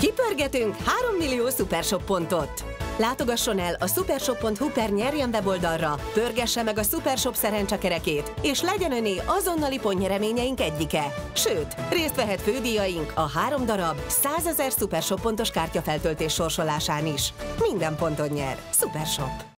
Kipörgetünk 3 millió Supershop pontot! Látogasson el a supershop.hu per nyerjen weboldalra, pörgesse meg a Supershop szerencsekerekét, és legyen öné azonnali pontnyereményeink egyike. Sőt, részt vehet fődíjaink a három darab 100 ezer Supershop pontos kártyafeltöltés sorsolásán is. Minden ponton nyer. Supershop.